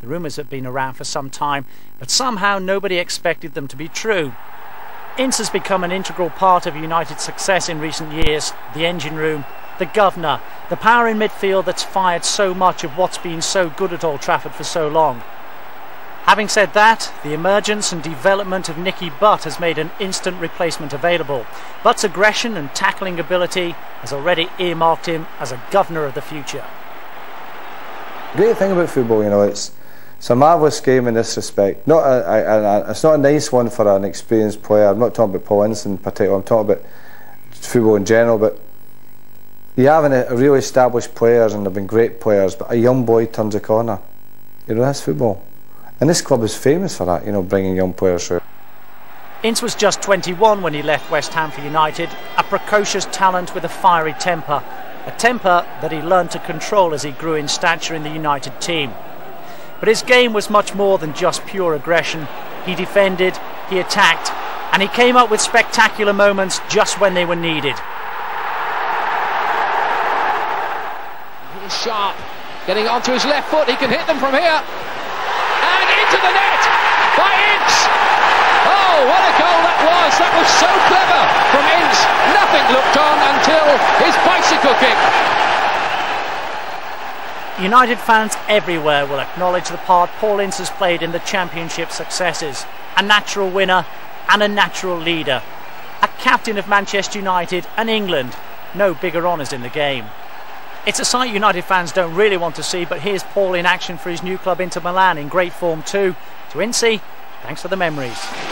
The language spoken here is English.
The rumours have been around for some time, but somehow nobody expected them to be true. Ince has become an integral part of United's success in recent years. The engine room, the governor, the power in midfield that's fired so much of what's been so good at Old Trafford for so long. Having said that, the emergence and development of Nicky Butt has made an instant replacement available. Butt's aggression and tackling ability has already earmarked him as a governor of the future. Great thing about football, you know, it's it's a marvellous game in this respect. Not a, a, a, it's not a nice one for an experienced player. I'm not talking about Paul Ince in particular. I'm talking about football in general. But you have a really established players, and they've been great players. But a young boy turns a corner. You know, that's football. And this club is famous for that, you know, bringing young players through. Ince was just 21 when he left West Ham for United, a precocious talent with a fiery temper, a temper that he learned to control as he grew in stature in the United team. But his game was much more than just pure aggression. He defended, he attacked, and he came up with spectacular moments just when they were needed. Sharp, getting onto his left foot, he can hit them from here And into the net by Ince. Oh, what a goal that was. That was so clever from Ince. Nothing looked on until his bicycle kick. United fans everywhere will acknowledge the part Paul Ince has played in the championship successes. A natural winner and a natural leader. A captain of Manchester United and England. No bigger honours in the game. It's a sight United fans don't really want to see, but here's Paul in action for his new club Inter Milan in great form too. To Ince, thanks for the memories.